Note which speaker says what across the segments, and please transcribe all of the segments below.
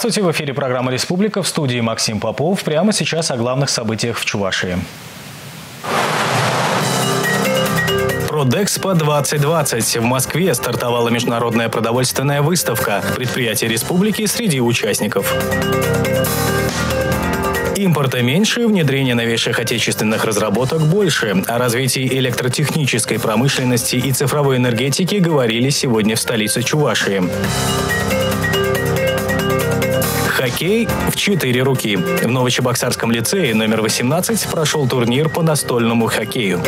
Speaker 1: Здравствуйте, в эфире программа «Республика» в студии Максим Попов. Прямо сейчас о главных событиях в Чувашии. Продэкспо 2020. В Москве стартовала международная продовольственная выставка. Предприятия республики среди участников. Импорта меньше, внедрение новейших отечественных разработок больше. О развитии электротехнической промышленности и цифровой энергетики говорили сегодня в столице Чувашии. Хоккей в четыре руки. В Новочебоксарском лицее номер 18 прошел турнир по настольному хоккею.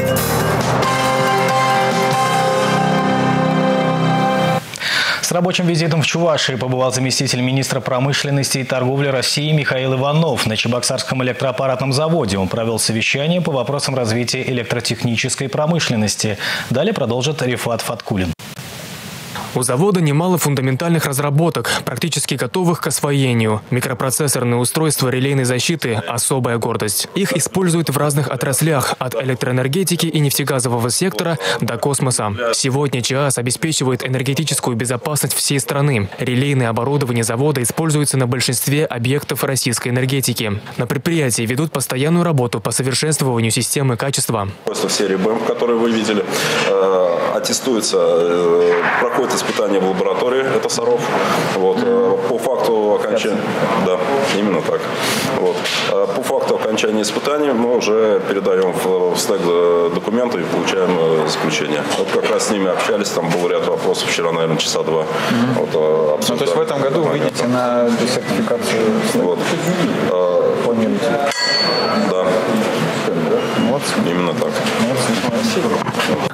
Speaker 1: С рабочим визитом в Чувашии побывал заместитель министра промышленности и торговли России Михаил Иванов. На Чебоксарском электроаппаратном заводе он провел совещание по вопросам развития электротехнической промышленности. Далее продолжит Рифат Фаткулин.
Speaker 2: У завода немало фундаментальных разработок, практически готовых к освоению. Микропроцессорные устройства релейной защиты – особая гордость. Их используют в разных отраслях, от электроэнергетики и нефтегазового сектора до космоса. Сегодня ЧАС обеспечивает энергетическую безопасность всей страны. Релейное оборудование завода используется на большинстве объектов российской энергетики. На предприятии ведут постоянную работу по совершенствованию системы качества.
Speaker 3: Просто в серии которые вы видели, э, аттестуется, э, проходит испытания в лаборатории, это Саров. Вот. Э, по факту окончания... Да, именно так. Вот. Э, по факту окончания испытаний мы уже передаем в стек документы и получаем э, заключение. Вот как раз с ними общались, там был ряд вопросов вчера, наверное, часа два. Mm-hmm.
Speaker 4: Вот, ну, то есть в этом году вы выйдете на сертификацию? Вот. По
Speaker 3: Да. Молодцы. Именно так.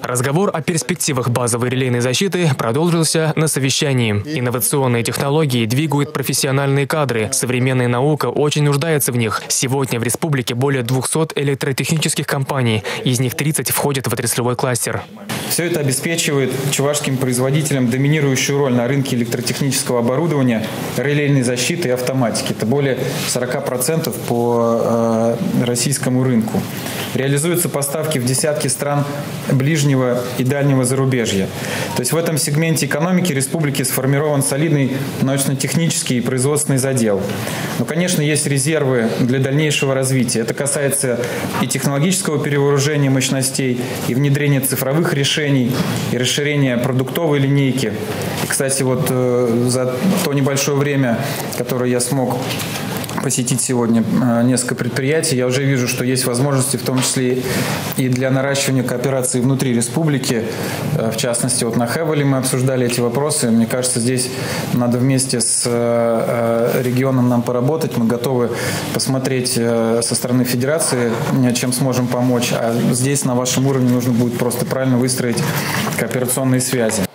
Speaker 2: Разговор о перспективах базовой релейной защиты продолжился на совещании. Инновационные технологии двигают профессиональные кадры. Современная наука очень нуждается в них. Сегодня в республике более 200 электротехнических компаний. Из них 30 входят в отраслевой кластер.
Speaker 4: Все это обеспечивает чувашским производителям доминирующую роль на рынке электротехнического оборудования, релейной защиты и автоматики. Это более 40% по э, российскому рынку. Реализуются поставки в десятки стран ближнего и дальнего зарубежья. То есть в этом сегменте экономики республики сформирован солидный научно-технический и производственный задел. Но, конечно, есть резервы для дальнейшего развития. Это касается и технологического перевооружения мощностей, и внедрения цифровых решений, и расширения продуктовой линейки. И, кстати, вот э, за то небольшое время, которое я смог посетить сегодня э, несколько предприятий. Я уже вижу, что есть возможности, в том числе и для наращивания кооперации внутри республики. Э, в частности, вот на Хевеле мы обсуждали эти вопросы. Мне кажется, здесь надо вместе с э, регионом нам поработать. Мы готовы посмотреть со стороны федерации, чем сможем помочь. А здесь на вашем уровне нужно будет просто правильно выстроить кооперационные связи.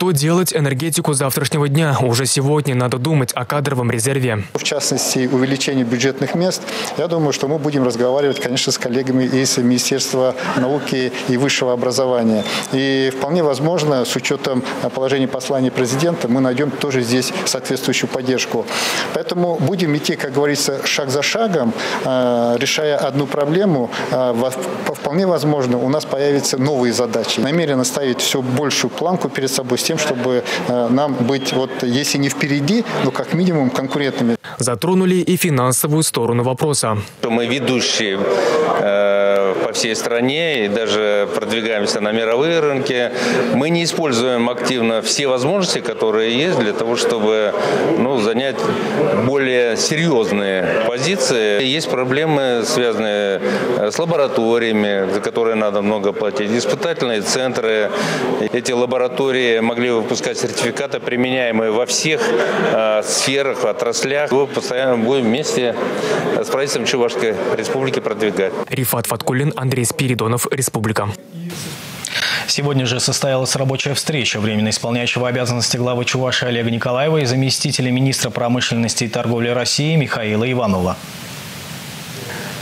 Speaker 2: Что делать энергетику завтрашнего дня? Уже сегодня надо думать о кадровом резерве.
Speaker 5: В частности, увеличение бюджетных мест. Я думаю, что мы будем разговаривать, конечно, с коллегами из Министерства науки и высшего образования. И вполне возможно, с учетом положения послания президента, мы найдем тоже здесь соответствующую поддержку. Поэтому будем идти, как говорится, шаг за шагом, э, решая одну проблему. Э, вполне возможно, у нас появятся новые задачи. Намеренно ставить все большую планку перед собой тем, чтобы э, нам быть, вот, если не впереди, но как минимум конкурентными.
Speaker 2: Затронули и финансовую сторону вопроса.
Speaker 6: Мы ведущие э, по всей стране и даже продвигаемся на мировые рынки. Мы не используем активно все возможности, которые есть для того, чтобы ну, занять более серьезные позиции. Есть проблемы, связанные с лабораториями, за которые надо много платить. Испытательные центры. Эти лаборатории могли выпускать сертификаты, применяемые во всех э, сферах, отраслях. Мы постоянно будем вместе с правительством Чувашской Республики продвигать.
Speaker 2: Рифат Фаткулин, Андрей Спиридонов, Республика.
Speaker 1: Сегодня же состоялась рабочая встреча временно исполняющего обязанности главы Чуваши Олега Николаева и заместителя министра промышленности и торговли России Михаила Иванова.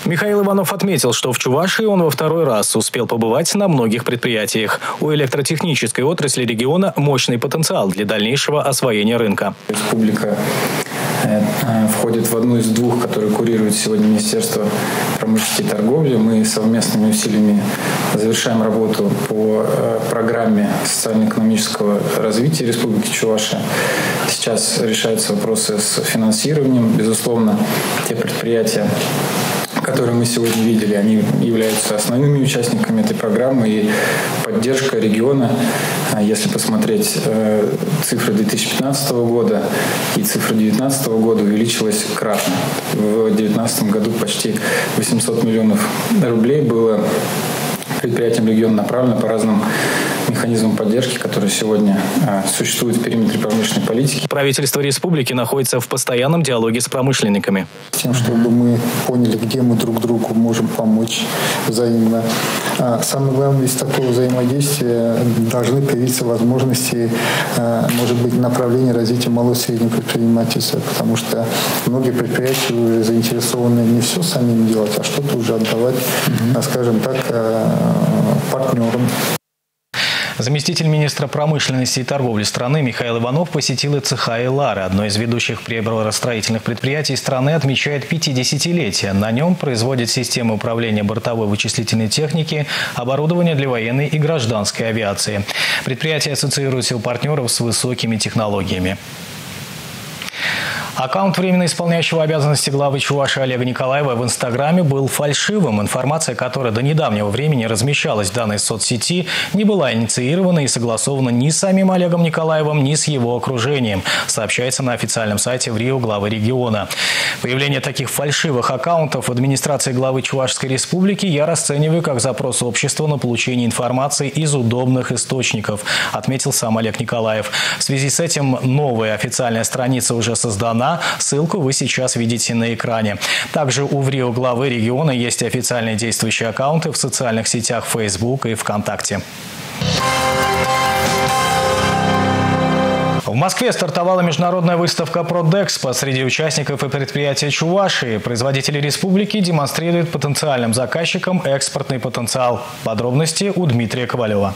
Speaker 1: Михаил Иванов отметил, что в Чувашии он во второй раз успел побывать на многих предприятиях. У электротехнической отрасли региона мощный потенциал для дальнейшего освоения рынка.
Speaker 4: Республика входит в одну из двух, которые курирует сегодня Министерство промышленности и торговли. Мы совместными усилиями завершаем работу по программе социально-экономического развития Республики Чувашия. Сейчас решаются вопросы с финансированием. Безусловно, те предприятия, которые мы сегодня видели, они являются основными участниками этой программы и поддержка региона, а если посмотреть э, цифры 2015 года и цифры 2019 года увеличилась кратно. В 2019 году почти 800 миллионов рублей было предприятиям региона направлено по разным механизмам поддержки, которые сегодня а, существуют в периметре промышленной политики.
Speaker 1: Правительство республики находится в постоянном диалоге с промышленниками.
Speaker 5: Тем, чтобы мы поняли, где мы друг другу можем помочь взаимно. А самое главное, из такого взаимодействия должны появиться возможности, а, может быть, направления развития малого и среднего предпринимательства, потому что многие предприятия уже заинтересованы не все самим делать, а что-то уже отдавать, mm-hmm. скажем так, партнерам.
Speaker 1: Заместитель министра промышленности и торговли страны Михаил Иванов посетил цеха Элары. Одно из ведущих приборостроительных предприятий страны отмечает 50-летие. На нем производят системы управления бортовой вычислительной техники, оборудование для военной и гражданской авиации. Предприятие ассоциируется у партнеров с высокими технологиями. Аккаунт временно исполняющего обязанности главы Чуваши Олега Николаева в Инстаграме был фальшивым. Информация, которая до недавнего времени размещалась в данной соцсети, не была инициирована и согласована ни с самим Олегом Николаевым, ни с его окружением, сообщается на официальном сайте в Рио главы региона. Появление таких фальшивых аккаунтов в администрации главы Чувашской республики я расцениваю как запрос общества на получение информации из удобных источников, отметил сам Олег Николаев. В связи с этим новая официальная страница уже создана страна. Ссылку вы сейчас видите на экране. Также у ВРИО главы региона есть официальные действующие аккаунты в социальных сетях Facebook и ВКонтакте. В Москве стартовала международная выставка «Продэкспо». Среди участников и предприятий Чувашии производители республики демонстрируют потенциальным заказчикам экспортный потенциал. Подробности у Дмитрия Ковалева.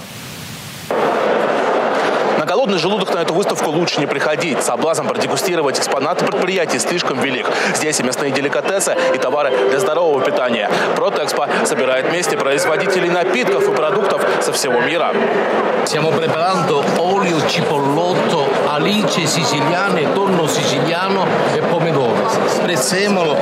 Speaker 7: Голодный желудок на эту выставку лучше не приходить. Соблазн продегустировать экспонаты предприятий слишком велик. Здесь и мясные деликатесы, и товары для здорового питания. Протэкспо собирает вместе производителей напитков и продуктов со всего мира.
Speaker 8: Stiamo preparando olio cipollotto, alice siciliane, tonno siciliano Prezzemolo.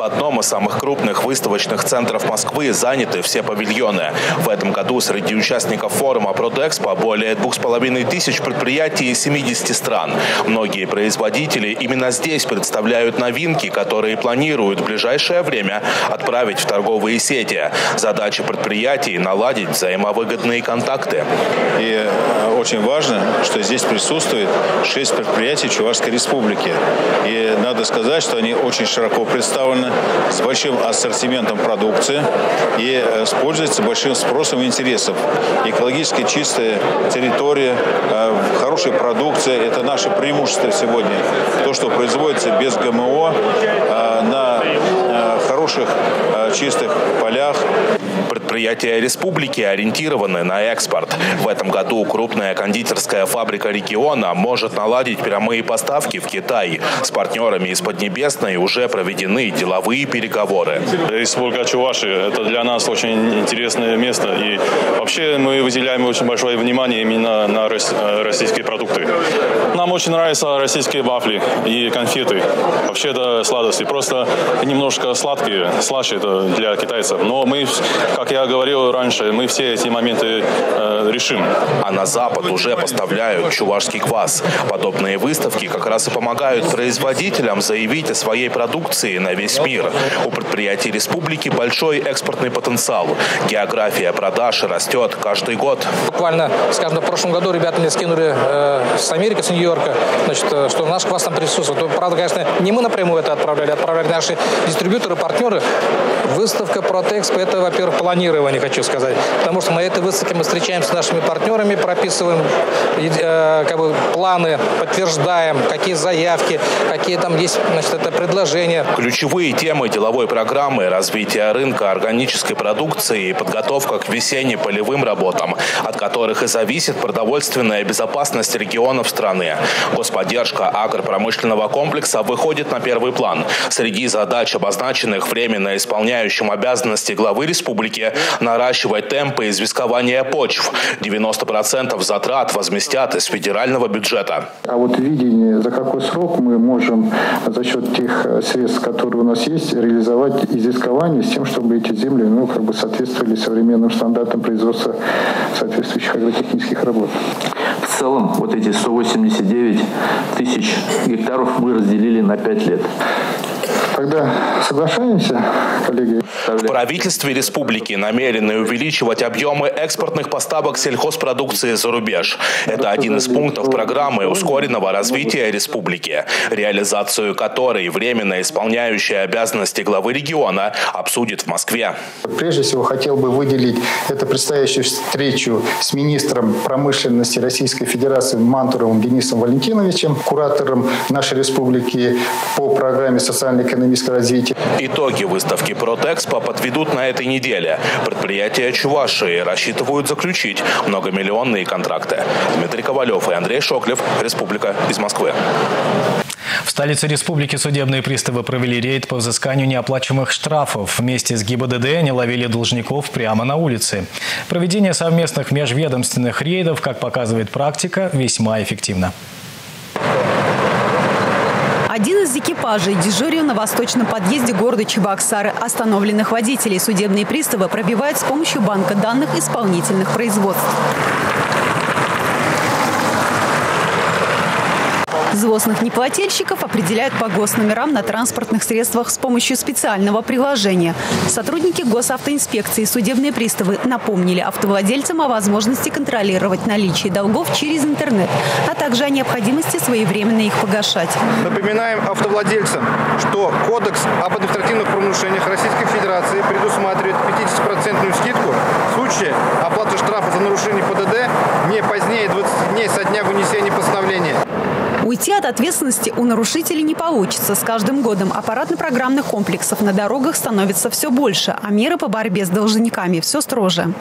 Speaker 7: В одном из самых крупных выставочных центров Москвы заняты все павильоны. В этом году среди участников форума Продэкспо более двух с половиной тысяч предприятий из 70 стран. Многие производители именно здесь представляют новинки, которые планируют в ближайшее время отправить в торговые сети. Задача предприятий – наладить взаимовыгодные контакты.
Speaker 9: И э, очень важно, что здесь присутствует 6 предприятий Чувашской Республики. И надо сказать, что они очень широко представлены, с большим ассортиментом продукции и э, используются большим спросом и интересом. Экологически чистая территория, э, хорошая продукция. Это наше преимущество сегодня. То, что производится без ГМО э, на хороших чистых полях.
Speaker 7: Предприятия республики ориентированы на экспорт. В этом году крупная кондитерская фабрика региона может наладить прямые поставки в Китай. С партнерами из Поднебесной уже проведены деловые переговоры.
Speaker 10: Республика Чуваши – это для нас очень интересное место. И вообще мы выделяем очень большое внимание именно на российские продукты. Нам очень нравятся российские вафли и конфеты. Вообще это сладости. Просто немножко сладкие, слаще это для китайцев. Но мы, как я говорил раньше, мы все эти моменты э, решим.
Speaker 7: А на Запад уже поставляют чувашский квас. Подобные выставки как раз и помогают производителям заявить о своей продукции на весь мир. У предприятий республики большой экспортный потенциал. География продаж растет каждый год.
Speaker 11: Буквально, скажем, в прошлом году ребята мне скинули э, с Америки, с Нью-Йорка, значит, э, что наш квас там присутствует. Правда, конечно, не мы напрямую это отправляли, отправляли наши дистрибьюторы, партнеры. Выставка Протекспо, это, во-первых, планирование хочу сказать. Потому что на этой выставке мы встречаемся с нашими партнерами, прописываем э, как бы, планы, подтверждаем, какие заявки, какие там есть значит, это предложения.
Speaker 7: Ключевые темы деловой программы – развитие рынка органической продукции и подготовка к весенне-полевым работам, от которых и зависит продовольственная безопасность регионов страны. Господдержка агропромышленного комплекса выходит на первый план. Среди задач, обозначенных временно исполняющим обязанности главы республики, наращивать темпы известкования почв. 90% затрат возместят из федерального бюджета.
Speaker 12: А вот видение, за какой срок мы можем за счет тех э, средств, которые у нас есть, реализовать изыскование с тем, чтобы эти земли ну, как бы соответствовали современным стандартам производства соответствующих агротехнических работ.
Speaker 13: В целом вот эти 189 тысяч гектаров мы разделили на 5 лет.
Speaker 12: Тогда соглашаемся, коллеги?
Speaker 7: В правительстве республики намерены увеличивать объемы экспортных поставок сельхозпродукции за рубеж. Это один из пунктов программы ускоренного развития республики, реализацию которой временно исполняющая обязанности главы региона обсудит в Москве.
Speaker 5: Прежде всего хотел бы выделить это предстоящую встречу с министром промышленности Российской Федерации Мантуровым Денисом Валентиновичем, куратором нашей республики по программе социально-экономического развития.
Speaker 7: Итоги выставки «Протэкспо» подведут на этой неделе. Предприятия Чувашии рассчитывают заключить многомиллионные контракты. Дмитрий Ковалев и Андрей Шоклев, Республика из Москвы.
Speaker 1: В столице республики судебные приставы провели рейд по взысканию неоплачиваемых штрафов. Вместе с ГИБДД они ловили должников прямо на улице. Проведение совместных межведомственных рейдов, как показывает практика, весьма эффективно.
Speaker 14: Один из экипажей дежурил на восточном подъезде города Чебоксары. Остановленных водителей судебные приставы пробивают с помощью банка данных исполнительных производств. Взвозных неплательщиков определяют по госномерам на транспортных средствах с помощью специального приложения. Сотрудники госавтоинспекции и судебные приставы напомнили автовладельцам о возможности контролировать наличие долгов через интернет, а также о необходимости своевременно их погашать.
Speaker 15: Напоминаем автовладельцам, что Кодекс об административных правонарушениях Российской Федерации предусматривает 50% скидку в случае оплаты штрафа за нарушение ПДД не позднее 20 дней со дня вынесения постановления.
Speaker 14: Уйти от ответственности у нарушителей не получится. С каждым годом аппаратно-программных комплексов на дорогах становится все больше, а меры по борьбе с должниками все строже.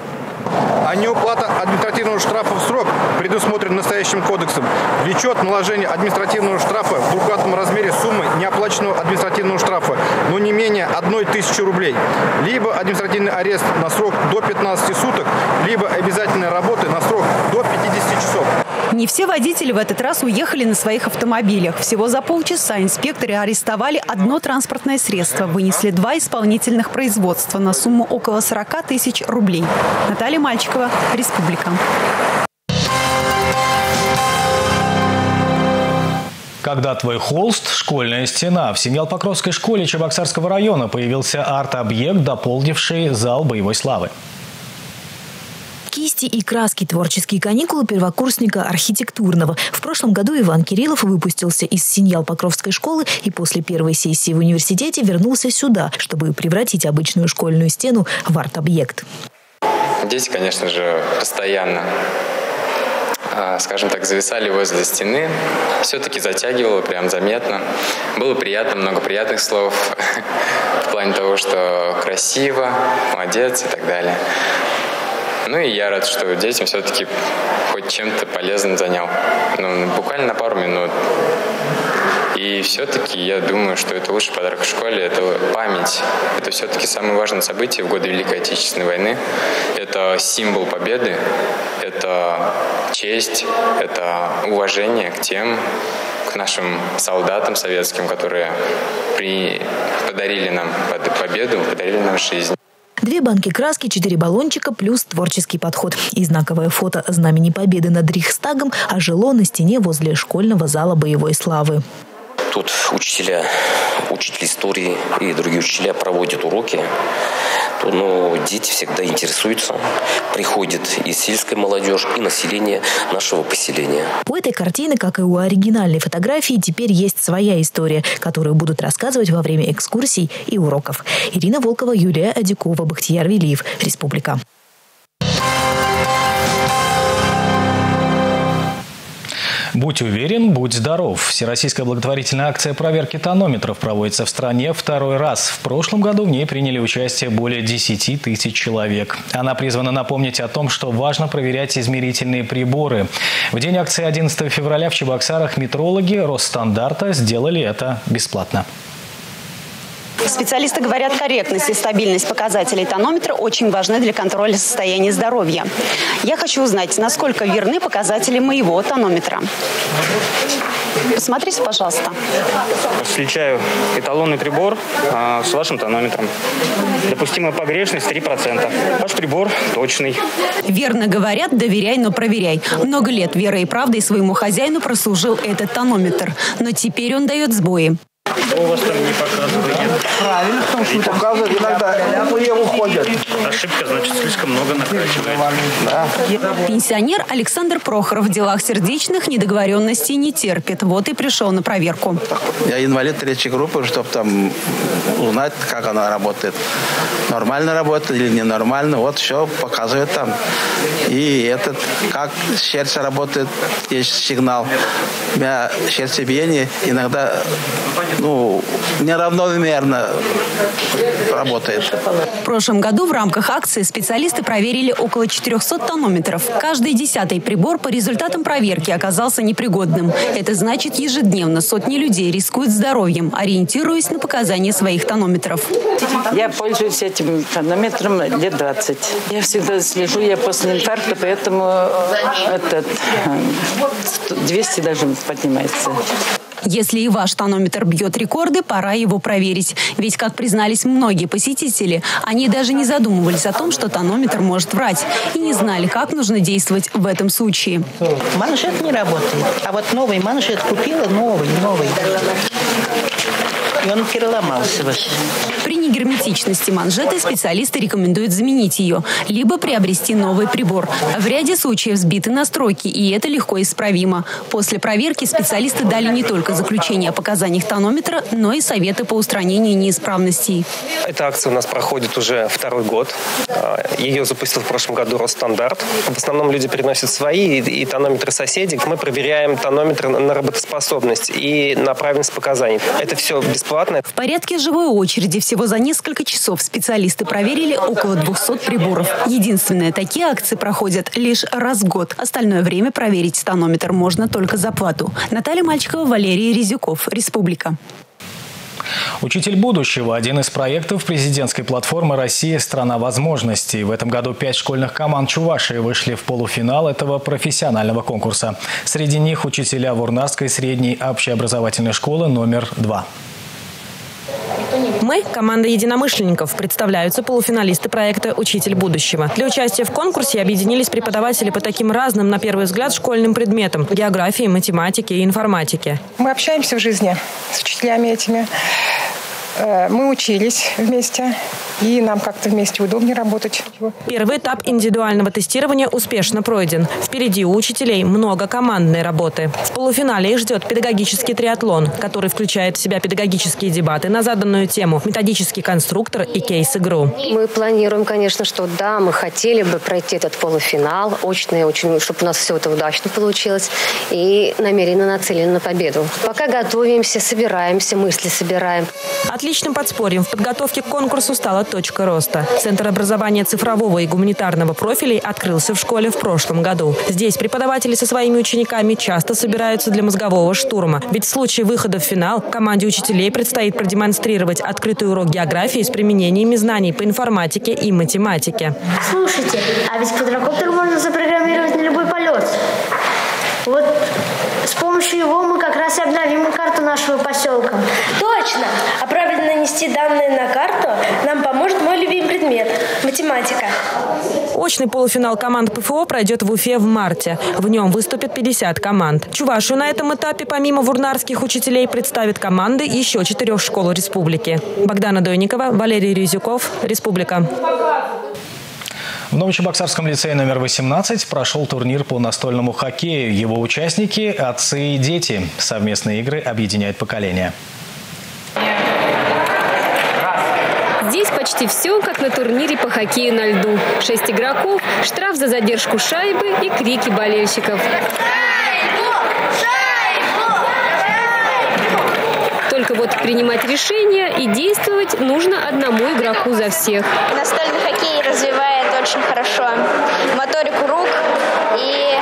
Speaker 15: А неуплата административного штрафа в срок, предусмотрен настоящим кодексом, влечет наложение административного штрафа в двукратном размере суммы неоплаченного административного штрафа, но не менее одной тысячи рублей. Либо административный арест на срок до 15 суток, либо обязательная работа на срок до 50 часов.
Speaker 14: Не все водители в этот раз уехали на своих автомобилях. Всего за полчаса инспекторы арестовали одно транспортное средство, вынесли два исполнительных производства на сумму около 40 тысяч рублей. Наталья Мальчикова, Республика.
Speaker 1: Когда твой холст – школьная стена. В Семьял-Покровской школе Чебоксарского района появился арт-объект, дополнивший зал боевой славы.
Speaker 16: Кисти и краски творческие каникулы первокурсника архитектурного. В прошлом году Иван Кириллов выпустился из Синьял Покровской школы и после первой сессии в университете вернулся сюда, чтобы превратить обычную школьную стену в арт-объект.
Speaker 17: Дети, конечно же, постоянно а, скажем так, зависали возле стены. Все-таки затягивало прям заметно. Было приятно, много приятных слов в плане того, что красиво, молодец и так далее. Ну и я рад, что детям все-таки хоть чем-то полезным занял. Ну, буквально на пару минут. И все-таки я думаю, что это лучший подарок в школе, это память. Это все-таки самое важное событие в годы Великой Отечественной войны. Это символ победы, это честь, это уважение к тем, к нашим солдатам советским, которые при... подарили нам победу, подарили нам жизнь.
Speaker 16: Две банки краски, четыре баллончика плюс творческий подход. И знаковое фото знамени победы над Рихстагом ожило на стене возле школьного зала боевой славы.
Speaker 18: Тут учителя, учитель истории и другие учителя проводят уроки. То, ну, дети всегда интересуются. Приходит и сельская молодежь, и население нашего поселения.
Speaker 16: У этой картины, как и у оригинальной фотографии, теперь есть своя история, которую будут рассказывать во время экскурсий и уроков. Ирина Волкова, Юлия Адюкова, Бахтияр Велиев. Республика.
Speaker 1: Будь уверен, будь здоров. Всероссийская благотворительная акция проверки тонометров проводится в стране второй раз. В прошлом году в ней приняли участие более 10 тысяч человек. Она призвана напомнить о том, что важно проверять измерительные приборы. В день акции 11 февраля в Чебоксарах метрологи Росстандарта сделали это бесплатно.
Speaker 14: Специалисты говорят, корректность и стабильность показателей тонометра очень важны для контроля состояния здоровья. Я хочу узнать, насколько верны показатели моего тонометра. Посмотрите, пожалуйста.
Speaker 19: Сличаю эталонный прибор а, с вашим тонометром. Допустимая погрешность 3%. Ваш прибор точный.
Speaker 14: Верно говорят, доверяй, но проверяй. Много лет верой и правдой своему хозяину прослужил этот тонометр. Но теперь он дает сбои.
Speaker 19: Что у вас там не показывает?
Speaker 20: Правильно, в том, что показывает, иногда его ходят.
Speaker 19: Ошибка, значит, слишком много накачивает.
Speaker 20: Да.
Speaker 14: Пенсионер Александр Прохоров в делах сердечных недоговоренностей не терпит. Вот и пришел на проверку.
Speaker 21: Я инвалид третьей группы, чтобы там узнать, как она работает. Нормально работает или ненормально. Вот все показывает там. И этот, как сердце работает, есть сигнал. У меня сердцебиение иногда ну, неравномерно работает.
Speaker 14: В прошлом году в рамках акции специалисты проверили около 400 тонометров. Каждый десятый прибор по результатам проверки оказался непригодным. Это значит, ежедневно сотни людей рискуют здоровьем, ориентируясь на показания своих тонометров.
Speaker 22: Я пользуюсь этим тонометром лет 20. Я всегда слежу, я после инфаркта, поэтому этот 200 даже поднимается.
Speaker 14: Если и ваш тонометр бьет рекорды, пора его проверить. Ведь, как признались многие посетители, они даже не задумывались о том, что тонометр может врать, и не знали, как нужно действовать в этом случае.
Speaker 22: Манжет не работает. А вот новый манжет купила, новый, новый. И он переломался вообще.
Speaker 14: При негерметичности манжеты специалисты рекомендуют заменить ее, либо приобрести новый прибор. В ряде случаев сбиты настройки, и это легко исправимо. После проверки специалисты дали не только заключение о показаниях тонометра, но и советы по устранению неисправностей.
Speaker 23: Эта акция у нас проходит уже второй год. А, ее запустил в прошлом году Росстандарт. В основном люди приносят свои и, тонометры соседей. Мы проверяем тонометры на работоспособность и на правильность показаний. Это все бесплатно.
Speaker 14: В порядке живой очереди всего за несколько часов специалисты проверили около 200 приборов. Единственное, такие акции проходят лишь раз в год. Остальное время проверить тонометр можно только за плату. Наталья Мальчикова, Валерий Резюков. Республика.
Speaker 1: Учитель будущего – один из проектов президентской платформы «Россия – страна возможностей». В этом году пять школьных команд Чувашии вышли в полуфинал этого профессионального конкурса. Среди них учителя Вурнарской средней общеобразовательной школы номер два.
Speaker 24: Мы, команда единомышленников, представляются полуфиналисты проекта «Учитель будущего». Для участия в конкурсе объединились преподаватели по таким разным, на первый взгляд, школьным предметам – географии, математике и информатике.
Speaker 25: Мы общаемся в жизни с учителями этими. Э, мы учились вместе, и нам как-то вместе удобнее работать.
Speaker 24: Первый этап индивидуального тестирования успешно пройден. Впереди у учителей много командной работы. В полуфинале их ждет педагогический триатлон, который включает в себя педагогические дебаты на заданную тему, методический конструктор и кейс-игру.
Speaker 26: Мы планируем, конечно, что да, мы хотели бы пройти этот полуфинал, очный, очень, чтобы у нас все это удачно получилось, и намеренно нацелены на победу. Пока готовимся, собираемся, мысли собираем.
Speaker 24: Отличным подспорьем в подготовке к конкурсу стала точка роста. Центр образования цифрового и гуманитарного профилей открылся в школе в прошлом году. Здесь преподаватели со своими учениками часто собираются для мозгового штурма. Ведь в случае выхода в финал команде учителей предстоит продемонстрировать открытый урок географии с применениями знаний по информатике и математике.
Speaker 27: Слушайте, а ведь квадрокоптер можно запрограммировать на любой полет. Вот помощью его мы как раз и обновим карту нашего поселка.
Speaker 28: Точно! А правильно нанести данные на карту нам поможет мой любимый предмет – математика.
Speaker 24: Очный полуфинал команд ПФО пройдет в Уфе в марте. В нем выступят 50 команд. Чувашию на этом этапе помимо вурнарских учителей представят команды еще четырех школ республики. Богдана Дойникова, Валерий Резюков, Республика.
Speaker 1: В Новочебоксарском лицее номер 18 прошел турнир по настольному хоккею. Его участники – отцы и дети. Совместные игры объединяют поколения.
Speaker 29: Здесь почти все, как на турнире по хоккею на льду. Шесть игроков, штраф за задержку шайбы и крики болельщиков. Только вот принимать решения и действовать нужно одному игроку за всех.
Speaker 30: Настольный хоккей развивает очень хорошо моторику рук и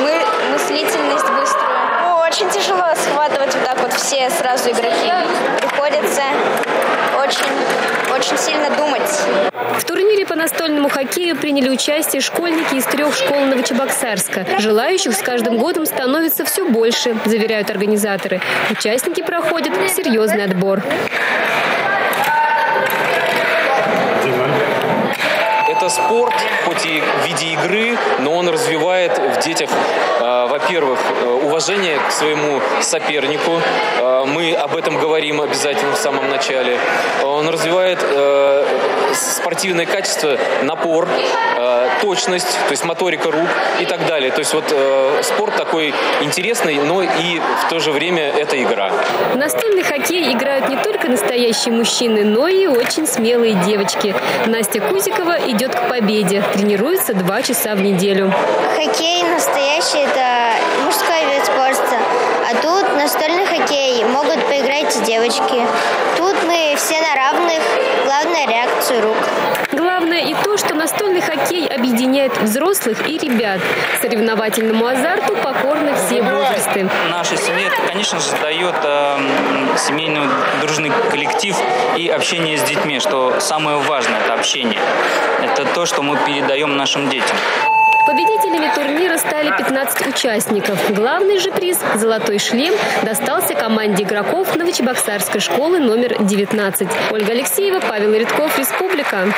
Speaker 30: мы, мыслительность быструю. Ну, очень тяжело схватывать вот так вот все сразу игроки. Приходится очень, очень сильно думать.
Speaker 29: В турнире по настольному хоккею приняли участие школьники из трех школ Новочебоксарска. Желающих с каждым годом становится все больше, заверяют организаторы. Участники проходят серьезный отбор.
Speaker 31: Это спорт, хоть и в виде игры, но он развивает в детях, э, во-первых, э, уважение к своему сопернику. Э, мы об этом говорим обязательно в самом начале. Он развивает спортивное качество, напор, э, точность, то есть моторика рук и так далее. То есть вот э, спорт такой интересный, но и в то же время это игра.
Speaker 29: В настольный хоккей играют не только настоящие мужчины, но и очень смелые девочки. Настя Кузикова идет к победе. Тренируется два часа в неделю.
Speaker 27: Хоккей настоящий – это мужской вид спорта. А тут настольный хоккей. Могут поиграть и девочки. Тут мы все на равных. Главное – реакцию рук.
Speaker 29: Главное и то, что настольный хоккей объединяет взрослых и ребят. Соревновательному азарту покорны все возрасты.
Speaker 32: Нашей семье это, конечно же, дает э, семейный дружный коллектив и общение с детьми, что самое важное – это общение. Это то, что мы передаем нашим детям.
Speaker 29: Победителями турнира стали 15 участников. Главный же приз – золотой шлем – достался команде игроков Новочебоксарской школы номер 19. Ольга Алексеева, Павел Редков, Республика.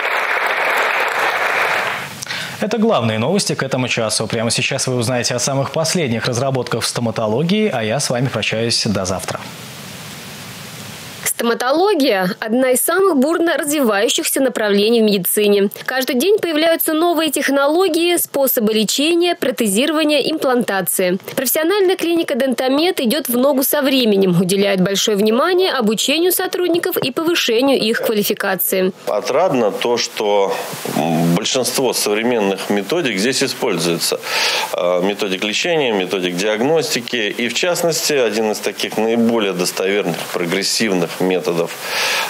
Speaker 1: Это главные новости к этому часу. Прямо сейчас вы узнаете о самых последних разработках в стоматологии, а я с вами прощаюсь до завтра.
Speaker 29: Стоматология – одна из самых бурно развивающихся направлений в медицине. Каждый день появляются новые технологии, способы лечения, протезирования, имплантации. Профессиональная клиника «Дентамед» идет в ногу со временем, уделяет большое внимание обучению сотрудников и повышению их квалификации.
Speaker 33: Отрадно то, что большинство современных методик здесь используется. А, методик лечения, методик диагностики. И в частности, один из таких наиболее достоверных, прогрессивных методов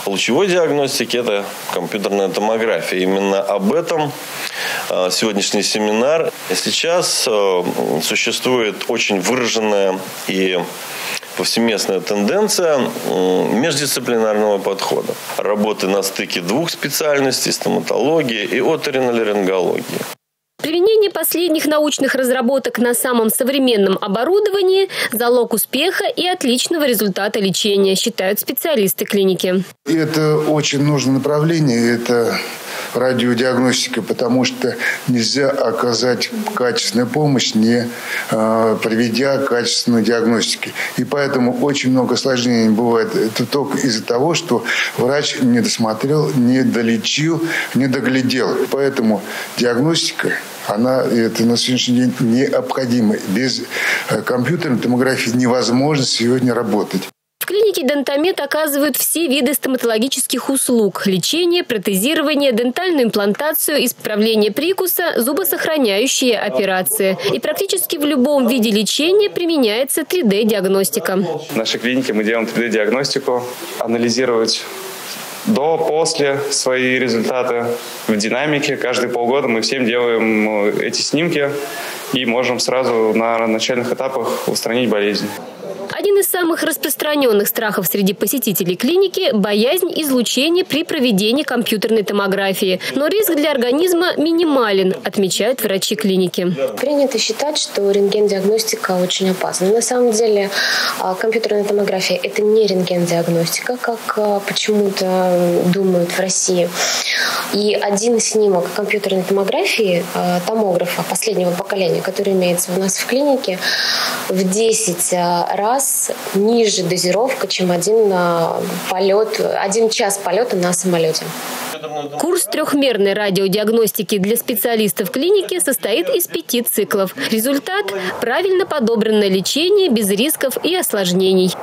Speaker 33: лучевой диагностики – это компьютерная томография. Именно об этом э, сегодняшний семинар. Сейчас э, существует очень выраженная и повсеместная тенденция междисциплинарного подхода. Работы на стыке двух специальностей – стоматологии и оториноларингологии.
Speaker 29: Применение последних научных разработок на самом современном оборудовании – залог успеха и отличного результата лечения, считают специалисты клиники.
Speaker 34: Это очень нужное направление, это радиодиагностика, потому что нельзя оказать качественную помощь, не э, проведя качественную диагностику. И поэтому очень много осложнений бывает. Это только из-за того, что врач не досмотрел, не долечил, не доглядел. Поэтому диагностика она это на сегодняшний день необходима. Без э, компьютерной томографии невозможно сегодня работать.
Speaker 29: В клинике «Дентамед» оказывают все виды стоматологических услуг – лечение, протезирование, дентальную имплантацию, исправление прикуса, зубосохраняющие операции. И практически в любом виде лечения применяется 3D-диагностика.
Speaker 35: В нашей клинике мы делаем 3D-диагностику, анализировать до, после свои результаты в динамике. Каждые полгода мы всем делаем э, эти снимки и можем сразу на начальных этапах устранить болезнь.
Speaker 29: Один из самых распространенных страхов среди посетителей клиники – боязнь излучения при проведении компьютерной томографии. Но риск для организма минимален, отмечают врачи клиники.
Speaker 26: Принято считать, что рентген-диагностика очень опасна. На самом деле а, компьютерная томография – это не рентген-диагностика, как а, почему-то думают в России.
Speaker 29: И один снимок компьютерной томографии э, томографа последнего поколения, который имеется у нас в клинике, в 10 э, раз ниже дозировка, чем один полет, один час полета на самолете. Курс трехмерной радиодиагностики для специалистов клиники состоит из пяти циклов. Результат – правильно подобранное лечение без рисков и осложнений.